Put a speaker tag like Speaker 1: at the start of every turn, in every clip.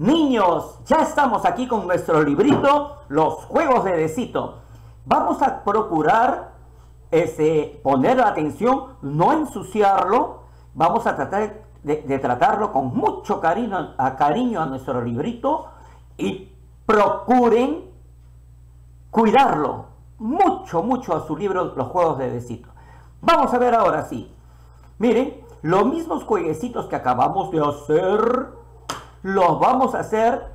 Speaker 1: Niños, ya estamos aquí con nuestro librito, Los Juegos de Decito. Vamos a procurar ese, poner atención, no ensuciarlo. Vamos a tratar de, tratarlo con mucho cariño a, cariño a nuestro librito y procuren cuidarlo mucho, mucho a su libro Los Juegos de Decito. Vamos a ver ahora sí. Miren, los mismos jueguecitos que acabamos de hacer los vamos a hacer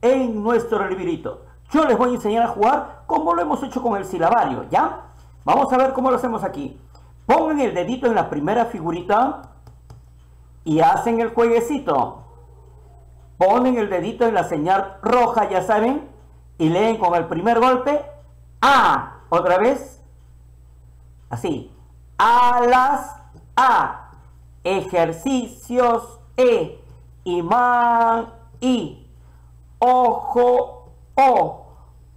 Speaker 1: en nuestro librito. Yo les voy a enseñar a jugar como lo hemos hecho con el silabario, ¿ya? Vamos a ver cómo lo hacemos aquí. Pongan el dedito en la primera figurita y hacen el jueguecito. Ponen el dedito en la señal roja, ya saben, y leen con el primer golpe A. Otra vez. Así. Alas A. Ejercicios E imán, i, ojo, o,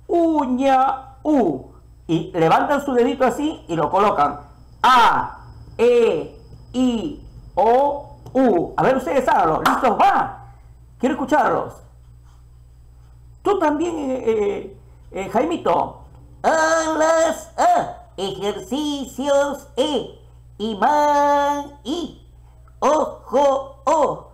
Speaker 1: uña, u. Y levantan su dedito así y lo colocan. A, E, I, O, U. A ver ustedes háganlo. ¿Listos? Va. Quiero escucharlos. Tú también, eh, eh, eh Jaimito.
Speaker 2: Alas, A. Ejercicios, E. Imán, I. Ojo, O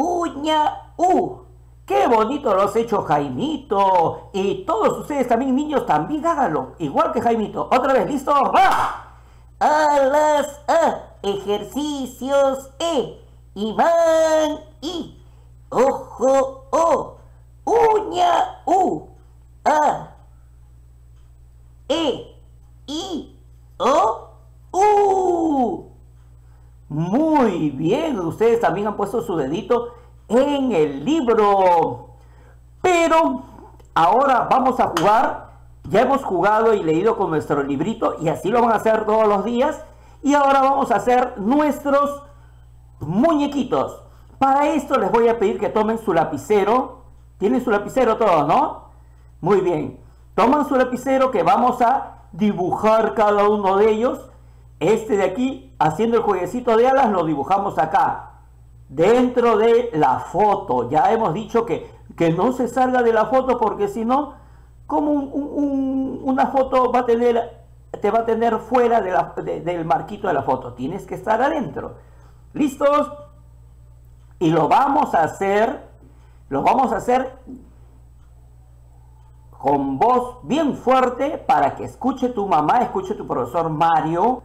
Speaker 2: uña, u. Qué bonito lo has hecho, Jaimito. Y todos ustedes también, niños, también háganlo. Igual que Jaimito. Otra vez, ¿listo? ¡Va! Alas, a. Ejercicios, e. Imán, i. Ojo, o. Uña, u. A. E. I. O. U.
Speaker 1: Muy bien, ustedes también han puesto su dedito en el libro. Pero ahora vamos a jugar. Ya hemos jugado y leído con nuestro librito y así lo van a hacer todos los días. Y ahora vamos a hacer nuestros muñequitos. Para esto les voy a pedir que tomen su lapicero. ¿Tienen su lapicero todos, no? Muy bien. Toman su lapicero que vamos a dibujar cada uno de ellos este de aquí, haciendo el jueguecito de alas, lo dibujamos acá. Dentro de la foto. Ya hemos dicho que, que no se salga de la foto porque si no, como una foto va a tener, te va a tener fuera del marquito de la foto. Tienes que estar adentro. ¿Listos? Y lo vamos a hacer, lo vamos a hacer con voz bien fuerte para que escuche tu mamá, escuche tu profesor Mario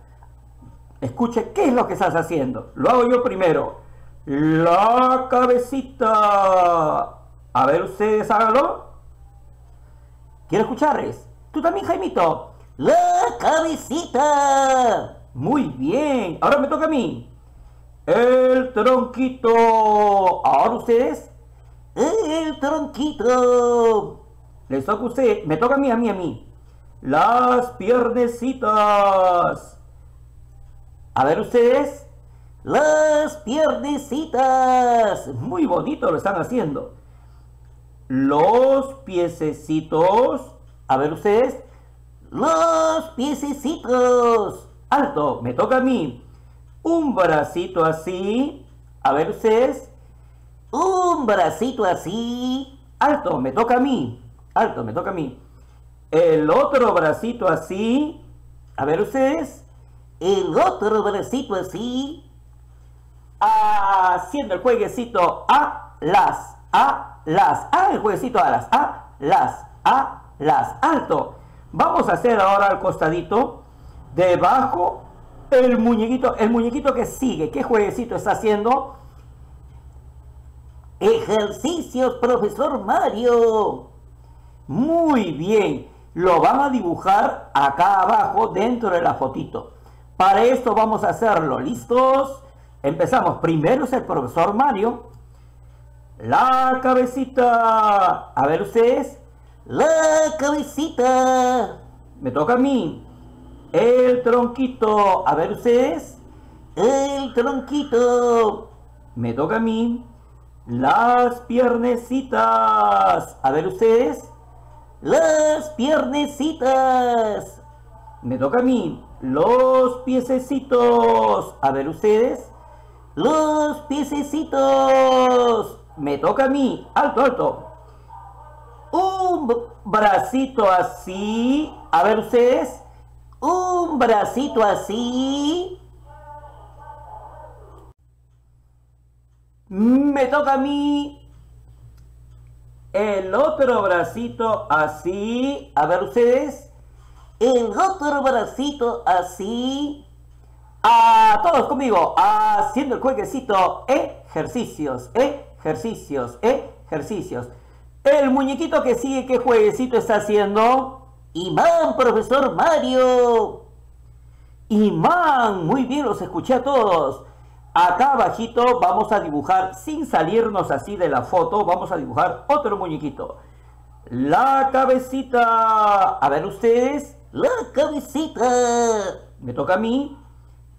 Speaker 1: Escuche, ¿qué es lo que estás haciendo? Lo hago yo primero. La cabecita. A ver, ustedes háganlo. Quiero escucharles. Tú también, Jaimito.
Speaker 2: La cabecita.
Speaker 1: Muy bien. Ahora me toca a mí. El tronquito. Ahora ustedes.
Speaker 2: El tronquito.
Speaker 1: Les toca a ustedes. Me toca a mí, a mí, a mí. Las piernecitas. A ver ustedes.
Speaker 2: Las piernecitas.
Speaker 1: Muy bonito lo están haciendo. Los piececitos. A ver ustedes.
Speaker 2: Los piececitos.
Speaker 1: Alto, me toca a mí. Un bracito así. A ver ustedes.
Speaker 2: Un bracito así.
Speaker 1: Alto, me toca a mí. Alto, me toca a mí. El otro bracito así. A ver ustedes
Speaker 2: el otro bracito así,
Speaker 1: haciendo el jueguecito a las, a las, a el jueguecito a las, a las, a las, alto. Vamos a hacer ahora al costadito, debajo, el muñequito, el muñequito que sigue. ¿Qué jueguecito está haciendo?
Speaker 2: Ejercicios, profesor Mario.
Speaker 1: Muy bien. Lo van a dibujar acá abajo dentro de la fotito. Para esto vamos a hacerlo. ¿Listos? Empezamos. Primero es el profesor Mario. La cabecita. A ver ustedes.
Speaker 2: La cabecita.
Speaker 1: Me toca a mí. El tronquito. A ver ustedes.
Speaker 2: El tronquito.
Speaker 1: Me toca a mí. Las piernecitas. A ver ustedes.
Speaker 2: Las piernecitas.
Speaker 1: Me toca a mí. Los piececitos. A ver ustedes.
Speaker 2: Los piececitos.
Speaker 1: Me toca a mí. Alto, alto. Un bracito así. A ver ustedes. Un bracito así. Me toca a mí. El otro bracito así. A ver ustedes.
Speaker 2: El otro bracito así.
Speaker 1: A todos conmigo. Haciendo el jueguecito. Ejercicios. Ejercicios. Ejercicios. El muñequito que sigue, ¿qué jueguecito está haciendo?
Speaker 2: Imán, profesor Mario.
Speaker 1: Imán. Muy bien, los escuché a todos. Acá abajito vamos a dibujar, sin salirnos así de la foto, vamos a dibujar otro muñequito. La cabecita. A ver ustedes.
Speaker 2: La cabecita.
Speaker 1: Me toca a mí.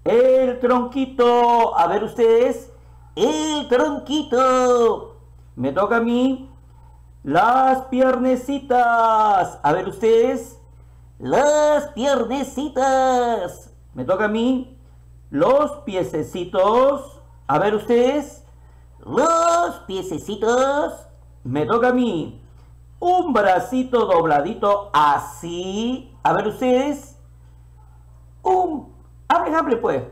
Speaker 1: El tronquito. A ver ustedes.
Speaker 2: El tronquito.
Speaker 1: Me toca a mí. Las piernecitas. A ver ustedes.
Speaker 2: Las piernecitas.
Speaker 1: Me toca a mí. Los piececitos. A ver ustedes.
Speaker 2: Los piececitos.
Speaker 1: Me toca a mí. Un bracito dobladito así. A ver ustedes. Un... Hable, hable pues.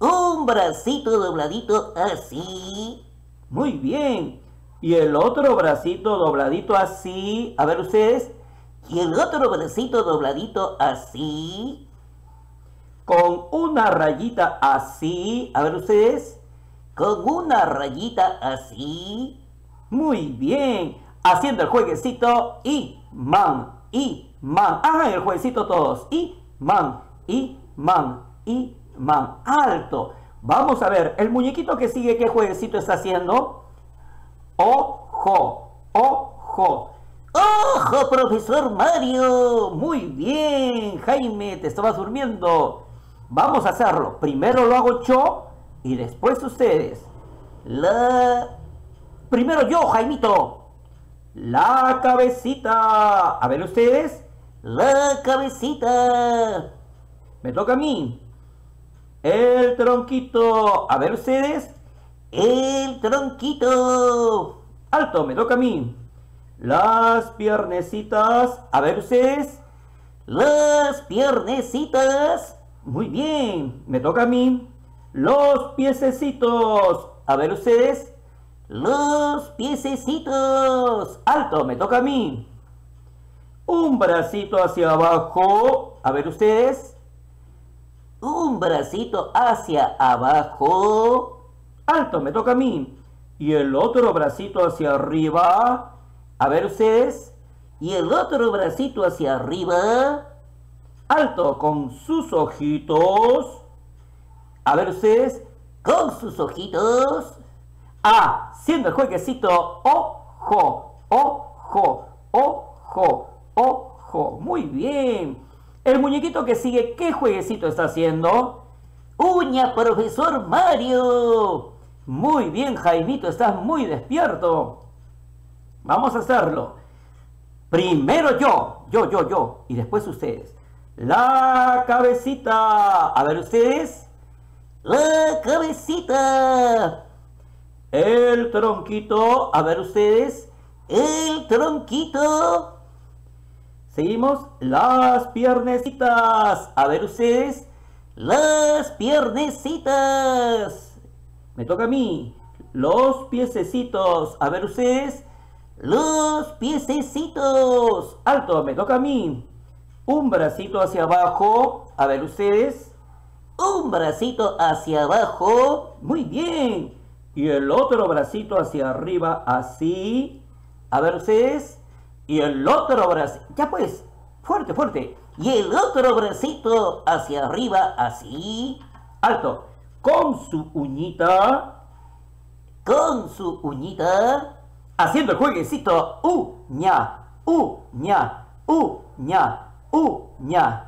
Speaker 2: Un bracito dobladito así.
Speaker 1: Muy bien. Y el otro bracito dobladito así. A ver ustedes.
Speaker 2: Y el otro bracito dobladito así
Speaker 1: con una rayita así. A ver ustedes.
Speaker 2: Con una rayita así.
Speaker 1: Muy bien. Haciendo el jueguecito y man, y man. Hagan el jueguecito todos. Y man, y man, y man. Alto. Vamos a ver, el muñequito que sigue, ¿qué jueguecito está haciendo? Ojo, ojo.
Speaker 2: ¡Ojo, profesor Mario!
Speaker 1: Muy bien, Jaime, te estabas durmiendo. Vamos a hacerlo. Primero lo hago yo y después ustedes. La... Primero yo, Jaimito. La cabecita. A ver ustedes.
Speaker 2: La cabecita.
Speaker 1: Me toca a mí. El tronquito. A ver ustedes.
Speaker 2: El tronquito.
Speaker 1: Alto, me toca a mí. Las piernecitas. A ver ustedes.
Speaker 2: Las piernecitas.
Speaker 1: Muy bien, me toca a mí. Los piececitos. A ver ustedes.
Speaker 2: Los piececitos.
Speaker 1: Alto, me toca a mí. Un bracito hacia abajo. A ver ustedes.
Speaker 2: Un bracito hacia abajo.
Speaker 1: Alto, me toca a mí. Y el otro bracito hacia arriba. A ver ustedes.
Speaker 2: Y el otro bracito hacia arriba
Speaker 1: alto con sus ojitos. A ver ustedes,
Speaker 2: con sus ojitos.
Speaker 1: Ah, siendo el jueguecito, ojo, ojo, ojo, ojo. Muy bien. El muñequito que sigue, ¿qué jueguecito está haciendo?
Speaker 2: Uña, profesor Mario.
Speaker 1: Muy bien, Jaimito, estás muy despierto. Vamos a hacerlo. Primero yo, yo, yo, yo, y después ustedes. La cabecita. A ver ustedes.
Speaker 2: La cabecita.
Speaker 1: El tronquito. A ver ustedes.
Speaker 2: El tronquito.
Speaker 1: Seguimos. Las piernecitas. A ver ustedes.
Speaker 2: Las piernecitas.
Speaker 1: Me toca a mí. Los piececitos. A ver ustedes.
Speaker 2: Los piececitos.
Speaker 1: Alto, me toca a mí. Un bracito hacia abajo. A ver ustedes.
Speaker 2: Un bracito hacia abajo.
Speaker 1: Muy bien. Y el otro bracito hacia arriba, así. A ver ustedes. Y el otro bracito. Ya pues. Fuerte, fuerte.
Speaker 2: Y el otro bracito hacia arriba, así.
Speaker 1: Alto. Con su uñita.
Speaker 2: Con su uñita.
Speaker 1: Haciendo el jueguecito. Uña, uña, uña uña.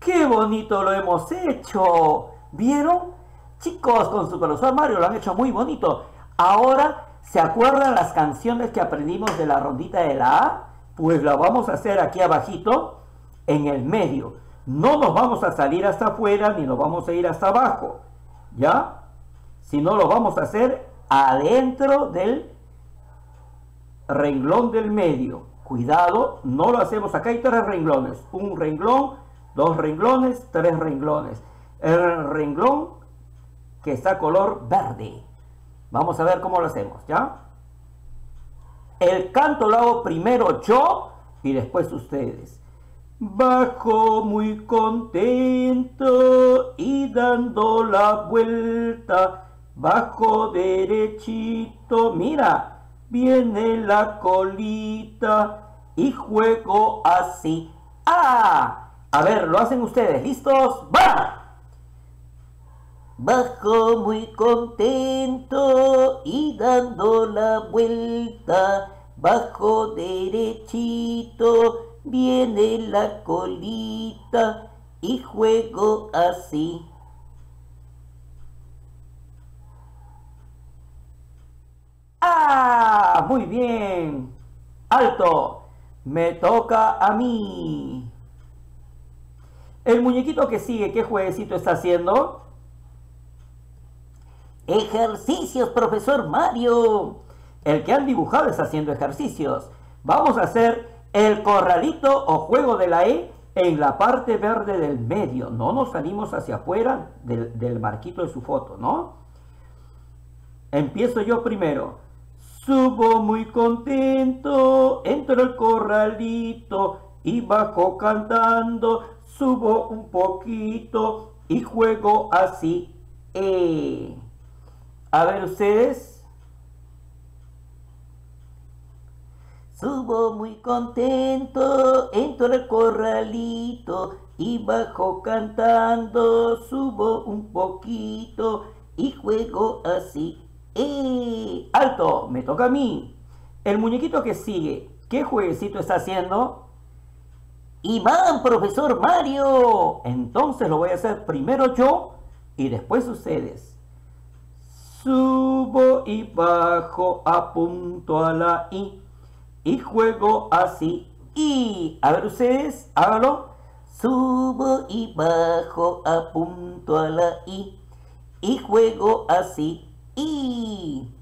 Speaker 1: ¡Qué bonito lo hemos hecho! ¿Vieron? Chicos, con su profesor Mario lo han hecho muy bonito. Ahora, ¿se acuerdan las canciones que aprendimos de la rondita de la A? Pues la vamos a hacer aquí abajito, en el medio. No nos vamos a salir hasta afuera ni nos vamos a ir hasta abajo. ¿Ya? Si no lo vamos a hacer adentro del renglón del medio. Cuidado, no lo hacemos. Acá hay tres renglones. Un renglón, dos renglones, tres renglones. El renglón que está color verde. Vamos a ver cómo lo hacemos, ¿ya? El canto lo hago primero yo y después ustedes. Bajo muy contento y dando la vuelta, bajo derechito, mira, viene la colita y juego así. ¡Ah! A ver, lo hacen ustedes, ¿listos? ¡Va!
Speaker 2: Bajo muy contento y dando la vuelta, bajo derechito, viene la colita y juego así.
Speaker 1: ¡Ah! Muy bien. Alto. Me toca a mí. El muñequito que sigue, ¿qué jueguecito está haciendo?
Speaker 2: Ejercicios, profesor Mario.
Speaker 1: El que han dibujado está haciendo ejercicios. Vamos a hacer el corralito o juego de la E en la parte verde del medio. No nos salimos hacia afuera del, marquito de su foto, ¿no? Empiezo yo primero. Subo muy contento, entro al corralito y bajo cantando. Subo un poquito y juego así. E. A ver ustedes.
Speaker 2: Subo muy contento, entro al corralito y bajo cantando, subo un poquito y juego así. ¡Eh!
Speaker 1: ¡Alto! Me toca a mí. El muñequito que sigue, ¿qué jueguecito está haciendo?
Speaker 2: Iván, profesor Mario.
Speaker 1: Entonces lo voy a hacer primero yo y después ustedes. Subo y bajo, apunto a la I y juego así. Y, a ver ustedes, háganlo.
Speaker 2: Subo y bajo, apunto a la I y juego así. Y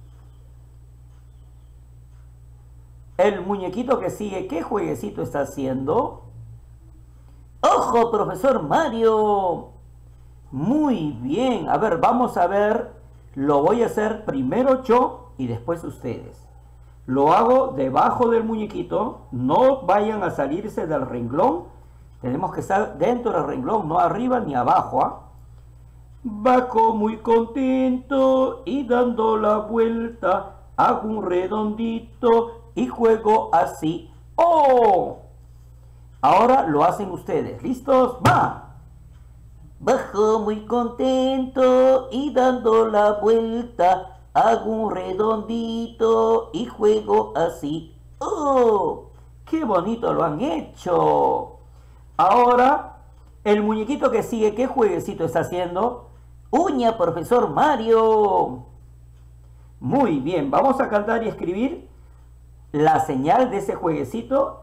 Speaker 1: el muñequito que sigue, ¿qué jueguecito está haciendo?
Speaker 2: ¡Ojo, profesor Mario!
Speaker 1: Muy bien. A ver, vamos a ver lo voy a hacer primero yo y después ustedes. Lo hago debajo del muñequito, no vayan a salirse del renglón. Tenemos que estar dentro del renglón, no arriba ni abajo. ¿ah? Bajo muy contento y dando la vuelta, hago un redondito y juego así. ¡Oh! Ahora lo hacen ustedes. ¿Listos? ¡Va!
Speaker 2: Bajo muy contento y dando la vuelta, hago un redondito y juego así. ¡Oh!
Speaker 1: ¡Qué bonito lo han hecho! Ahora, el muñequito que sigue, ¿qué jueguecito está haciendo?
Speaker 2: Uña, profesor Mario.
Speaker 1: Muy bien, vamos a cantar y escribir la señal de ese jueguecito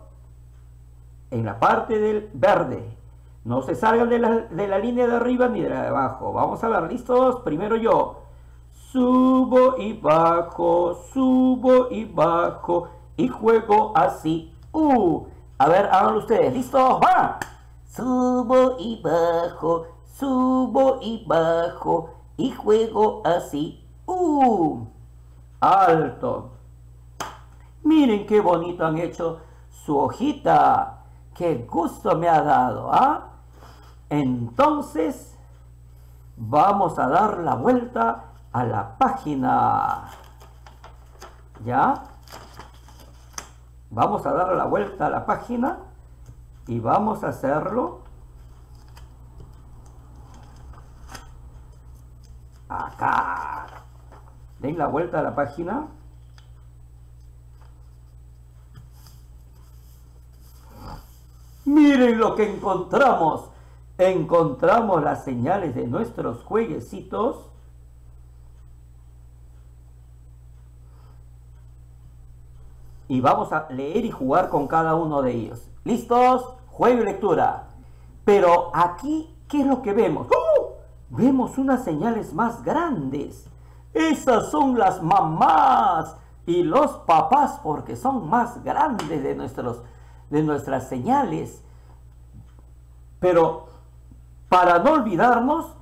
Speaker 1: en la parte del verde. No se salgan de la, línea de arriba ni de la de abajo. Vamos a ver, ¿listos? Primero yo. Subo y bajo, subo y bajo y juego así. Uh, a ver, háganlo ustedes. ¿Listos? ¡Va!
Speaker 2: Subo y bajo, subo y bajo y juego así. Uh.
Speaker 1: Alto. Miren qué bonito han hecho su hojita. Qué gusto me ha dado, ¿ah? Entonces, vamos a dar la vuelta a la página. ¿Ya? Vamos a dar la vuelta a la página y vamos a hacerlo acá. Den la vuelta a la página. Miren lo que encontramos encontramos las señales de nuestros jueguecitos y vamos a leer y jugar con cada uno de ellos. ¿Listos? Juego y lectura. Pero aquí, ¿qué es lo que vemos? ¡Oh! Vemos unas señales más grandes. Esas son las mamás. y los papás porque son más grandes de, nuestros, de nuestras señales. Pero para no olvidarnos,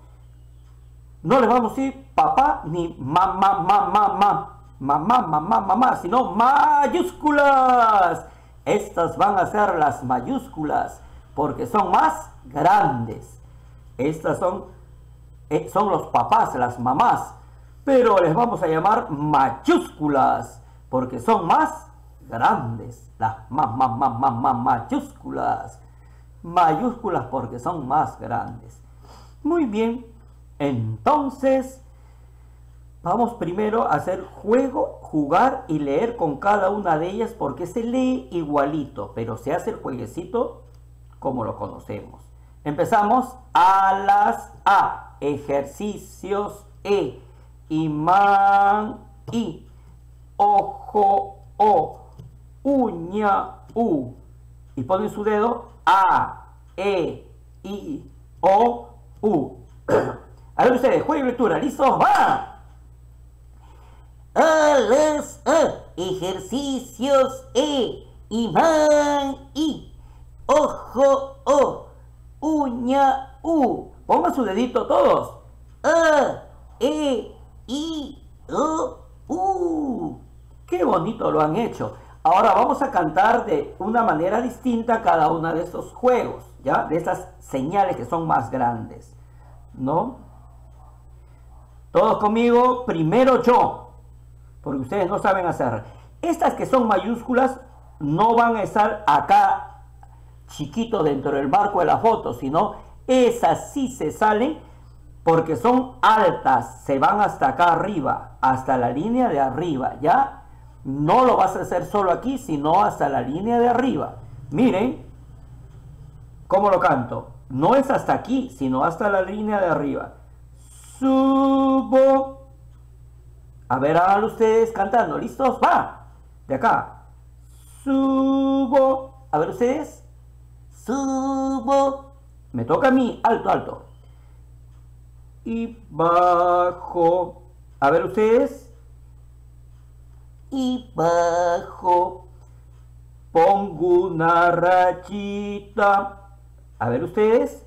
Speaker 1: no le vamos a decir papá ni mamá, mamá, mamá, mamá, mamá, mamá, sino mayúsculas. Estas van a ser las mayúsculas porque son más grandes. Estas son, eh, son los papás, las mamás. Pero les vamos a llamar mayúsculas porque son más grandes. Las mamá, mamá, mamá, mayúsculas. Mayúsculas porque son más grandes. Muy bien. Entonces, vamos primero a hacer juego, jugar y leer con cada una de ellas porque se lee igualito, pero se hace el jueguecito como lo conocemos. Empezamos a las A, ejercicios E, imán I, ojo O, uña U. Y ponen su dedo A, E, I, O, U. A ver ustedes, juego y lectura, ¿listos? ¡Va!
Speaker 2: A las A, ejercicios E, imán I, ojo O, uña U.
Speaker 1: Pongan su dedito todos.
Speaker 2: A, E, I, O, U.
Speaker 1: Qué bonito lo han hecho. Ahora vamos a cantar de una manera distinta cada uno de estos juegos, De estas señales que son más grandes, ¿no? Todos conmigo, primero yo, porque ustedes no saben hacer. Estas que son mayúsculas no van a estar acá chiquito dentro del marco de la foto, sino esas sí se salen porque son altas, se van hasta acá arriba, hasta la línea de arriba, ¿ya? No lo vas a hacer solo aquí, sino hasta la línea de arriba. Miren cómo lo canto. No es hasta aquí, sino hasta la línea de arriba subo. A ver, háganlo ustedes cantando. ¿Listos? Va. De acá. Subo. A ver ustedes. Subo. Me toca a mí. Alto, alto. Y bajo. A ver ustedes.
Speaker 2: Y bajo.
Speaker 1: Pongo una rayita. A ver ustedes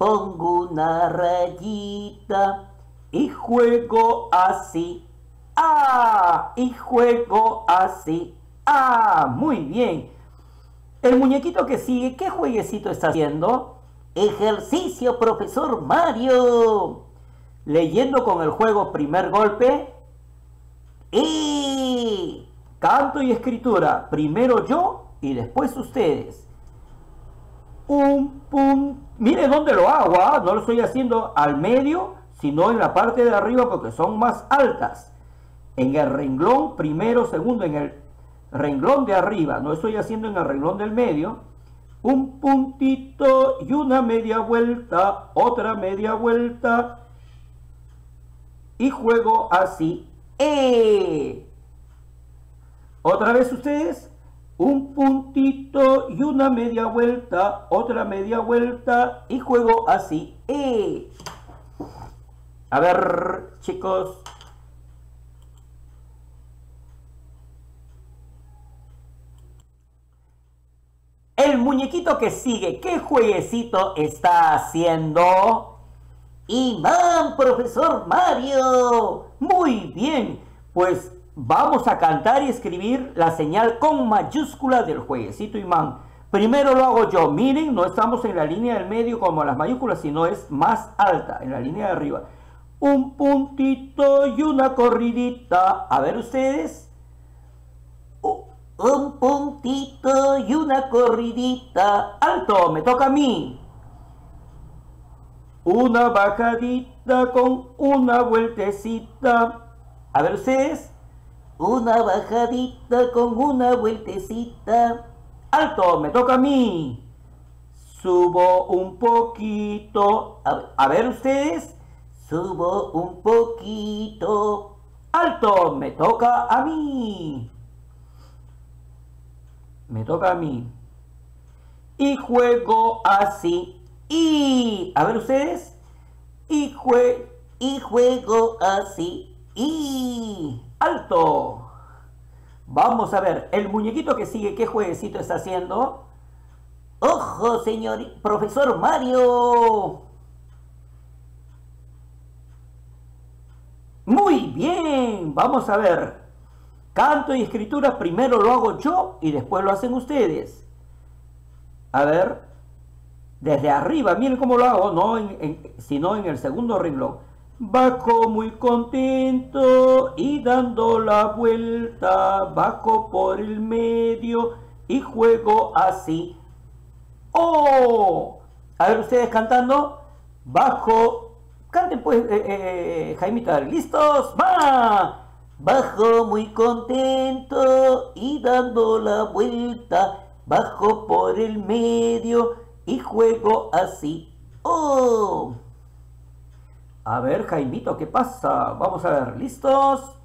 Speaker 2: pongo una rayita
Speaker 1: y juego así. ¡Ah! Y juego así. ¡Ah! Muy bien. El muñequito que sigue, ¿qué jueguecito está haciendo?
Speaker 2: Ejercicio, profesor Mario.
Speaker 1: Leyendo con el juego primer golpe.
Speaker 2: Y
Speaker 1: canto y escritura. Primero yo y después ustedes. Un punto Mire dónde lo hago, ¿ah? no lo estoy haciendo al medio, sino en la parte de arriba porque son más altas. En el renglón primero, segundo, en el renglón de arriba, no estoy haciendo en el renglón del medio. Un puntito y una media vuelta, otra media vuelta. Y juego así. ¡Eh! Otra vez ustedes un puntito y una media vuelta, otra media vuelta y juego así. ¡Eh! A ver, chicos. El muñequito que sigue, ¿qué jueguecito está haciendo?
Speaker 2: Imán, profesor Mario.
Speaker 1: Muy bien, pues Vamos a cantar y escribir la señal con mayúscula del jueguecito imán. Primero lo hago yo. Miren, no estamos en la línea del medio como las mayúsculas, sino es más alta, en la línea de arriba. Un puntito y una corridita. A ver ustedes.
Speaker 2: Un puntito y una corridita.
Speaker 1: Alto, me toca a mí. Una bajadita con una vueltecita. A ver ustedes.
Speaker 2: Una bajadita con una vueltecita.
Speaker 1: ¡Alto! ¡Me toca a mí! Subo un poquito. A, ver ustedes.
Speaker 2: Subo un poquito.
Speaker 1: ¡Alto! Me toca a mí. Me toca a mí. Y juego así. Y. A ver ustedes.
Speaker 2: Y, jue y juego así. Y
Speaker 1: alto. Vamos a ver, el muñequito que sigue, ¿qué jueguecito está haciendo?
Speaker 2: ¡Ojo, señor profesor Mario!
Speaker 1: Muy bien, vamos a ver. Canto y escritura primero lo hago yo y después lo hacen ustedes. A ver, desde arriba, miren cómo lo hago, no sino en el segundo renglón. Bajo muy contento y dando la vuelta, bajo por el medio y juego así. ¡Oh! A ver ustedes cantando. Bajo. Canten pues, eh, eh, Jaimita. ¿Listos? ¡Va!
Speaker 2: Bajo muy contento y dando la vuelta, bajo por el medio y juego así. ¡Oh!
Speaker 1: A ver, Jaimito, ¿qué pasa? Vamos a ver, ¿listos?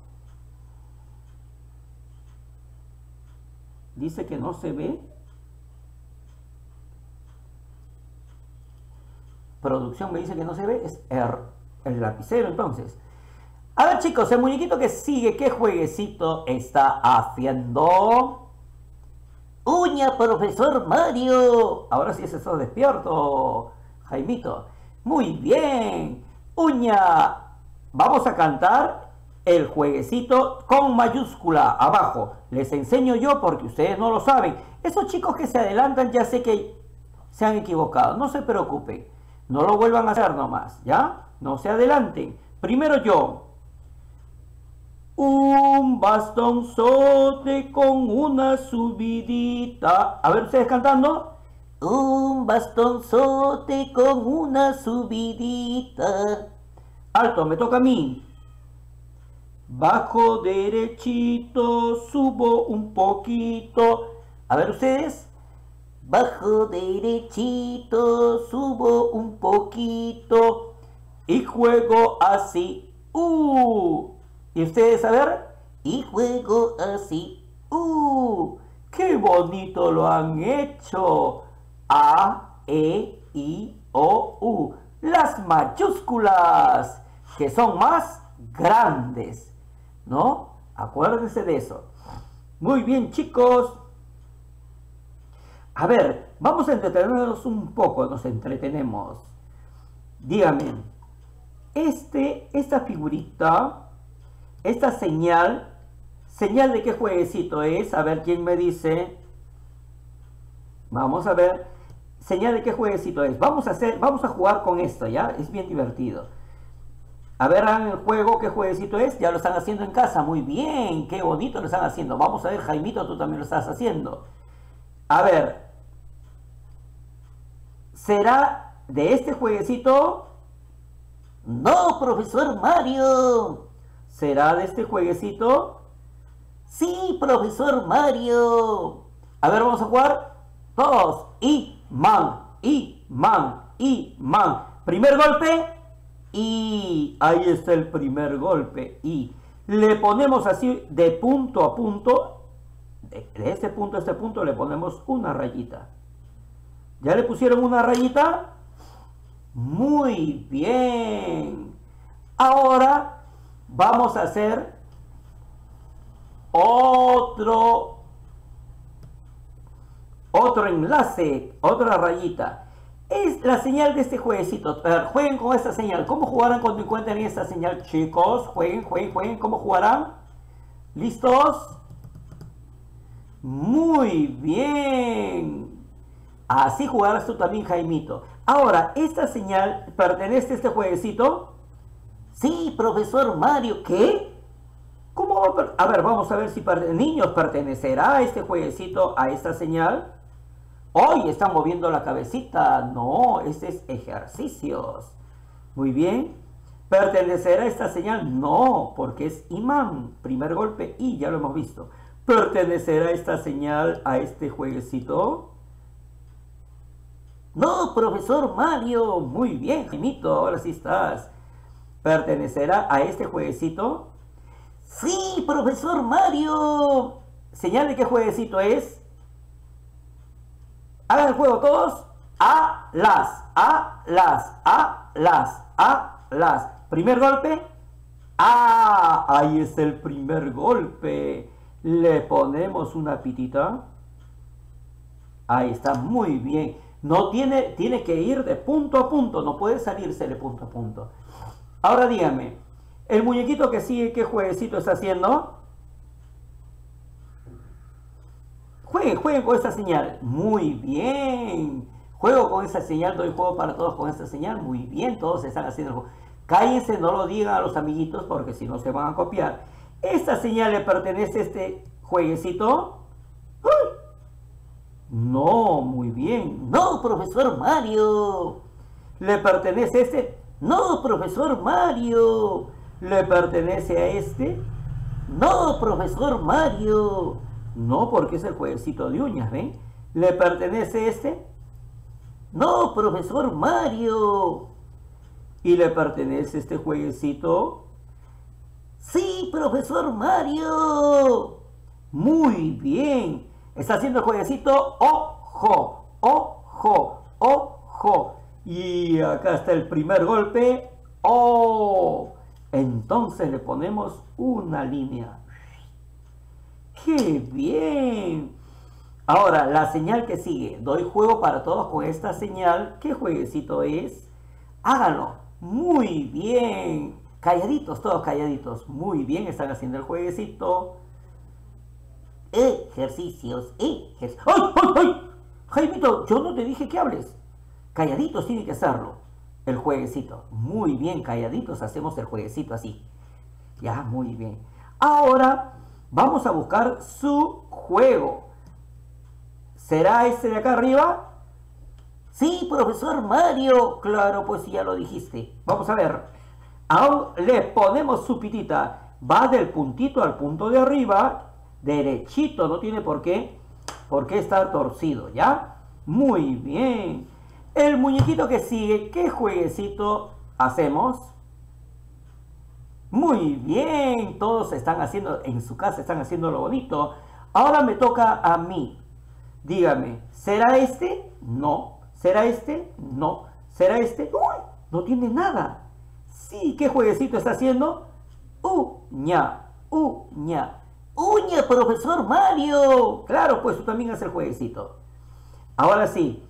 Speaker 1: Dice que no se ve. Producción me dice que no se ve. Es el, el lapicero entonces. A ver chicos, el muñequito que sigue, ¿qué jueguecito está haciendo?
Speaker 2: Uña, profesor Mario.
Speaker 1: Ahora sí es eso despierto, Jaimito. Muy bien. Uña. Vamos a cantar el jueguecito con mayúscula abajo. Les enseño yo porque ustedes no lo saben. Esos chicos que se adelantan ya sé que se han equivocado. No se preocupen. No lo vuelvan a hacer nomás, ¿ya? No se adelanten. Primero yo. Un bastonzote con una subidita. A ver, ustedes cantando.
Speaker 2: Un bastonzote con una subidita.
Speaker 1: Alto, me toca a mí. Bajo derechito, subo un poquito. A ver ustedes.
Speaker 2: Bajo derechito, subo un poquito.
Speaker 1: Y juego así. ¡Uh! ¿Y ustedes a ver?
Speaker 2: Y juego así. ¡Uh!
Speaker 1: ¡Qué bonito lo han hecho! A, E, I, O, U. Las mayúsculas, que son más grandes. ¿No? Acuérdense de eso. Muy bien, chicos. A ver, vamos a entretenernos un poco, nos entretenemos. Díganme, este, esta figurita esta señal, señal de qué jueguecito es, a ver quién me dice. Vamos a ver, señal de qué jueguecito es. Vamos a hacer, vamos a jugar con esto, ¿ya? Es bien divertido. A ver, hagan el juego, qué jueguecito es. Ya lo están haciendo en casa. Muy bien, qué bonito lo están haciendo. Vamos a ver, Jaimito, tú también lo estás haciendo. A ver. ¿Será de este jueguecito?
Speaker 2: No, profesor Mario.
Speaker 1: ¿Será de este jueguecito?
Speaker 2: Sí, profesor Mario.
Speaker 1: A ver, vamos a jugar. Todos. Y man, y man, y man. Primer golpe. Y ahí está el primer golpe. Y le ponemos así de punto a punto. De, este punto a este punto le ponemos una rayita. ¿Ya le pusieron una rayita? Muy bien. Ahora vamos a hacer otro otro enlace, otra rayita. Es la señal de este jueguecito. jueguen con esta señal. ¿Cómo jugarán cuando encuentren esta señal, chicos? Jueguen, jueguen, jueguen. ¿Cómo jugarán? ¿Listos? Muy bien. Así jugarás tú también, Jaimito. Ahora, esta señal pertenece a este jueguecito.
Speaker 2: Sí, profesor Mario, ¿qué?
Speaker 1: ¿Cómo a, ver, vamos a ver si niños pertenecerá este jueguecito a esta señal. Hoy están moviendo la cabecita. No, este es ejercicios. Muy bien. ¿Pertenecerá esta señal? No, porque es imán. Primer golpe y ya lo hemos visto. ¿Pertenecerá esta señal a este jueguecito?
Speaker 2: No, profesor Mario.
Speaker 1: Muy bien, Jimito, ahora sí estás. ¿Pertenecerá a este jueguecito?
Speaker 2: Sí, profesor Mario.
Speaker 1: Señal de qué jueguecito es. Hagan el juego todos. A las, a las, a las, a las. Primer golpe. Ah, ahí es el primer golpe. Le ponemos una pitita. Ahí está, muy bien. No tiene, tiene que ir de punto a punto, no puede salirse de punto a punto. Ahora dígame, el muñequito que sigue, ¿qué jueguecito está haciendo? Juegue, juegue con esa señal. Muy bien. Juego con esa señal, doy juego para todos con esa señal. Muy bien, todos están haciendo el juego. Cállense, no lo digan a los amiguitos porque si no se van a copiar. ¿Esta señal le pertenece a este jueguecito? No, muy bien.
Speaker 2: No, profesor Mario.
Speaker 1: ¿Le pertenece a este?
Speaker 2: No, profesor Mario.
Speaker 1: ¿Le pertenece a este?
Speaker 2: No, profesor Mario.
Speaker 1: No, porque es el jueguecito de uñas, ¿ven? ¿Le pertenece este?
Speaker 2: No, profesor Mario.
Speaker 1: ¿Y le pertenece este jueguecito?
Speaker 2: Sí, profesor Mario.
Speaker 1: Muy bien. Está haciendo el jueguecito ojo, ojo, ojo. Y acá está el primer golpe. Oh. Entonces le ponemos una línea. ¡Qué bien! Ahora, la señal que sigue. Doy juego para todos con esta señal. ¿Qué jueguecito es? Háganlo. Muy bien. Calladitos, todos calladitos. Muy bien, están haciendo el jueguecito.
Speaker 2: Ejercicios, ejercicios.
Speaker 1: ¡Ay, ay, ay! Jaimito, yo no te dije que hables. Calladitos tiene que hacerlo. El jueguecito. Muy bien, calladitos hacemos el jueguecito así. Ya, muy bien. Ahora vamos a buscar su juego. ¿Será este de acá arriba?
Speaker 2: Sí, profesor Mario. Claro, pues ya lo dijiste.
Speaker 1: Vamos a ver. Ahora le ponemos su pitita. Va del puntito al punto de arriba. Derechito, no tiene por qué. Por qué estar torcido, ¿ya? Muy bien. El muñequito que sigue, ¿qué jueguecito hacemos? Muy bien, todos están haciendo, en su casa están haciendo lo bonito. Ahora me toca a mí. Dígame, ¿será este? No. ¿Será este? No. ¿Será este? ¡Uy! No tiene nada. Sí, ¿qué jueguecito está haciendo? Uña, uña.
Speaker 2: Uña, profesor Mario.
Speaker 1: Claro, pues tú también haces el jueguecito. Ahora sí,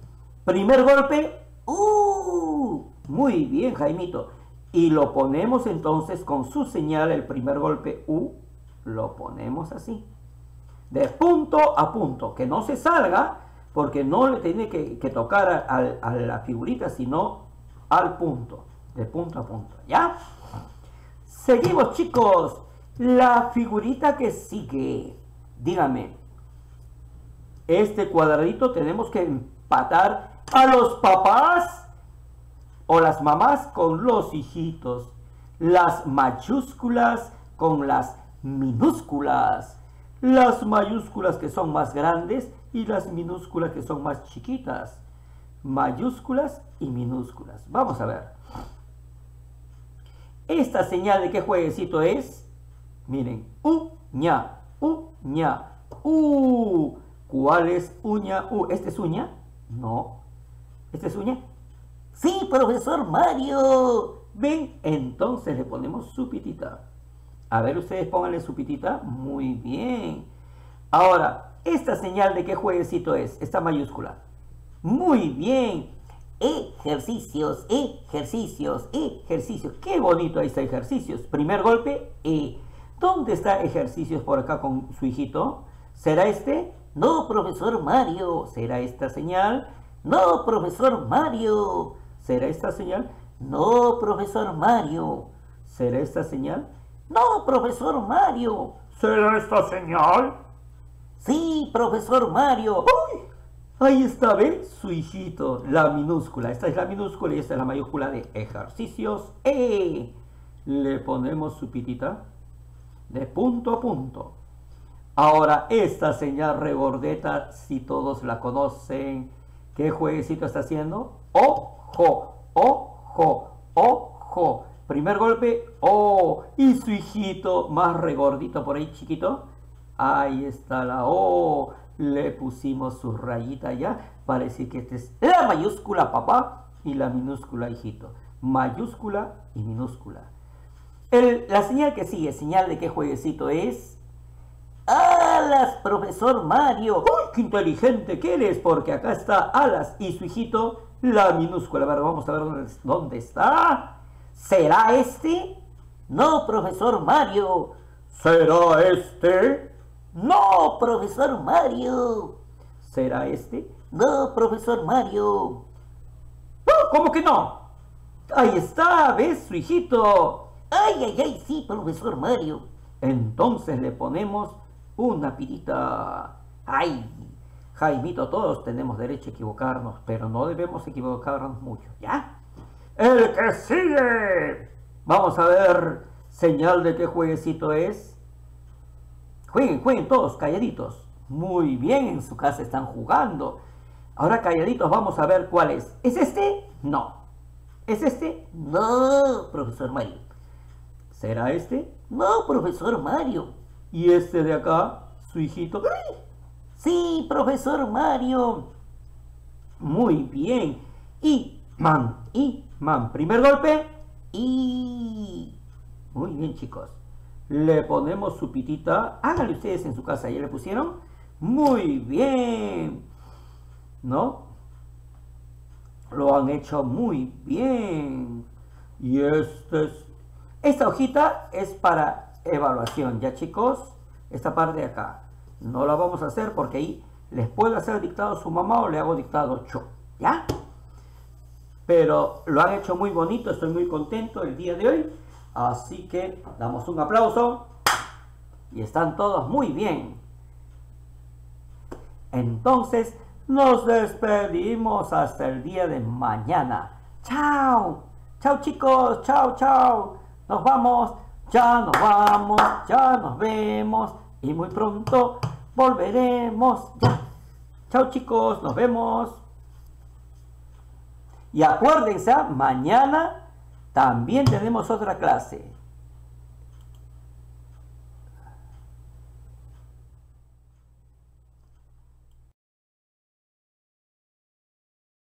Speaker 1: primer golpe. ¡Uh! Muy bien, Jaimito. Y lo ponemos entonces con su señal, el primer golpe U, lo ponemos así. De punto a punto, que no se salga, porque no le tiene que, tocar a, la figurita, sino al punto, de punto a punto. ¿Ya? Seguimos, chicos. La figurita que sigue. Dígame. Este cuadradito tenemos que empatar a los papás o las mamás con los hijitos. Las mayúsculas con las minúsculas. Las mayúsculas que son más grandes y las minúsculas que son más chiquitas. Mayúsculas y minúsculas. Vamos a ver. Esta señal de qué jueguecito es. Miren, uña, uña, u. ¿Cuál es uña? U. ¿Este es uña? No. ¿Este es uña?
Speaker 2: Sí, profesor Mario.
Speaker 1: Ven, entonces le ponemos su pitita. A ver, ustedes pónganle su pitita. Muy bien. Ahora, ¿Esta señal de qué jueguecito es? Esta mayúscula. Muy bien.
Speaker 2: Ejercicios, ejercicios, ejercicios.
Speaker 1: Qué bonito ahí está ejercicios. Primer golpe, E. ¿Dónde está ejercicios por acá con su hijito? ¿Será este?
Speaker 2: No, profesor Mario.
Speaker 1: ¿Será esta señal?
Speaker 2: No, profesor Mario.
Speaker 1: ¿Será esta señal?
Speaker 2: No, profesor Mario.
Speaker 1: ¿Será esta señal?
Speaker 2: No, profesor Mario.
Speaker 1: ¿Será esta señal?
Speaker 2: Sí, profesor Mario.
Speaker 1: ¡Uy! Ahí está, ¿ve? Su hijito, la minúscula. Esta es la minúscula y esta es la mayúscula de ejercicios. ¡Eh! Le ponemos su pitita de punto a punto. Ahora, esta señal regordeta, si todos la conocen, ¿qué jueguecito está haciendo? ¡Ojo! ¡Ojo! ¡Ojo! Primer golpe, ¡oh! Y su hijito más regordito por ahí, chiquito. Ahí está la O. Le pusimos su rayita ya para decir que esta es la mayúscula papá y la minúscula hijito. Mayúscula y minúscula. la señal que sigue, señal de qué jueguecito es.
Speaker 2: Alas, profesor Mario.
Speaker 1: ¡Uy, qué inteligente que eres! Porque acá está Alas y su hijito, la minúscula. Vamos a ver dónde, está. ¿Será este?
Speaker 2: No, profesor Mario.
Speaker 1: ¿Será este?
Speaker 2: No, profesor Mario.
Speaker 1: ¿Será este?
Speaker 2: No, profesor Mario.
Speaker 1: ¡Oh, ¿Cómo que no? Ahí está, ¿ves, su hijito?
Speaker 2: Ay, ay, ay, sí, profesor Mario.
Speaker 1: Entonces le ponemos una pirita. ¡Ay! Jaimito, todos tenemos derecho a equivocarnos, pero no debemos equivocarnos mucho, ¿ya? ¡El que sigue! Vamos a ver señal de qué jueguecito es. Jueguen, jueguen todos, calladitos. Muy bien, en su casa están jugando. Ahora calladitos, vamos a ver cuál es. ¿Es este? No. ¿Es este?
Speaker 2: No, profesor Mario.
Speaker 1: ¿Será este?
Speaker 2: No, profesor Mario.
Speaker 1: ¿Y este de acá? ¿Su hijito?
Speaker 2: Sí, profesor Mario.
Speaker 1: Muy bien. Y man, y man. Primer golpe.
Speaker 2: Y...
Speaker 1: Muy bien, chicos. Le ponemos su pitita. Háganle ustedes en su casa. ¿Ya le pusieron? Muy bien. ¿No? Lo han hecho muy bien. Y este es... Esta hojita es para evaluación, ¿ya chicos? Esta parte de acá. No la vamos a hacer porque ahí les puedo hacer dictado su mamá o le hago dictado yo, ¿ya? Pero lo han hecho muy bonito, estoy muy contento el día de hoy. Así que damos un aplauso. Y están todos muy bien. Entonces, nos despedimos hasta el día de mañana. ¡Chao! ¡Chao chicos! ¡Chao, chao! Nos vamos, ya nos vamos, ya nos vemos. Y muy pronto volveremos. Ya. Chao chicos, nos vemos. Y acuérdense, mañana también tenemos otra clase.